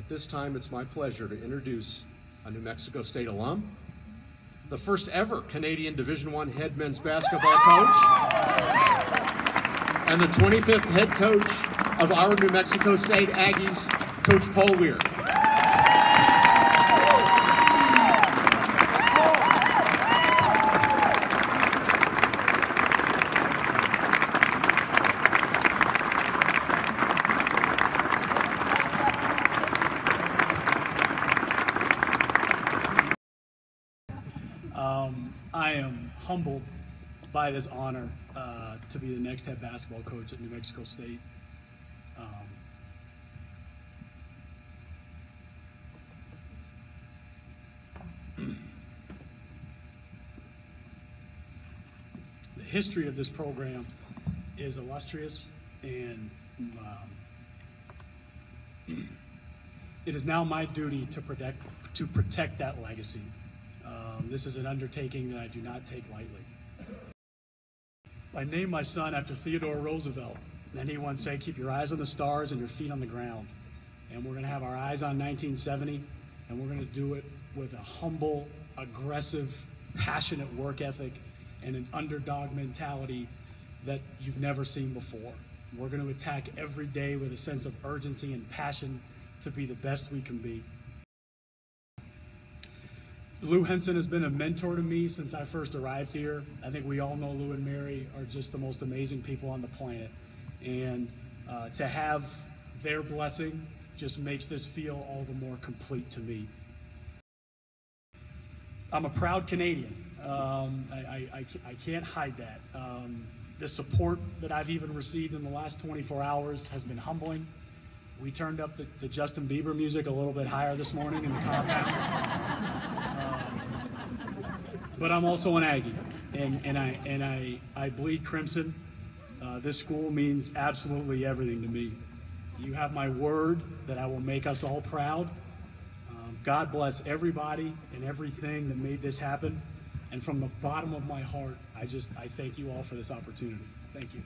At this time, it's my pleasure to introduce a New Mexico State alum, the first ever Canadian Division I head men's basketball coach, and the 25th head coach of our New Mexico State Aggies, Coach Paul Weir. Um, I am humbled by this honor uh, to be the next head basketball coach at New Mexico State. Um, the history of this program is illustrious, and um, it is now my duty to protect to protect that legacy. Um, this is an undertaking that I do not take lightly. I named my son after Theodore Roosevelt. And he once said, "Keep your eyes on the stars and your feet on the ground." And we're going to have our eyes on 1970, and we're going to do it with a humble, aggressive, passionate work ethic and an underdog mentality that you've never seen before. We're going to attack every day with a sense of urgency and passion to be the best we can be. Lou Henson has been a mentor to me since I first arrived here. I think we all know Lou and Mary are just the most amazing people on the planet. And uh, to have their blessing just makes this feel all the more complete to me. I'm a proud Canadian. Um, I, I, I, can't hide that. Um, the support that I've even received in the last 24 hours has been humbling. We turned up the, the Justin Bieber music a little bit higher this morning in the compound. but I'm also an Aggie, and, and I and I I bleed crimson. Uh, this school means absolutely everything to me. You have my word that I will make us all proud. Um, God bless everybody and everything that made this happen. And from the bottom of my heart, I just I thank you all for this opportunity. Thank you.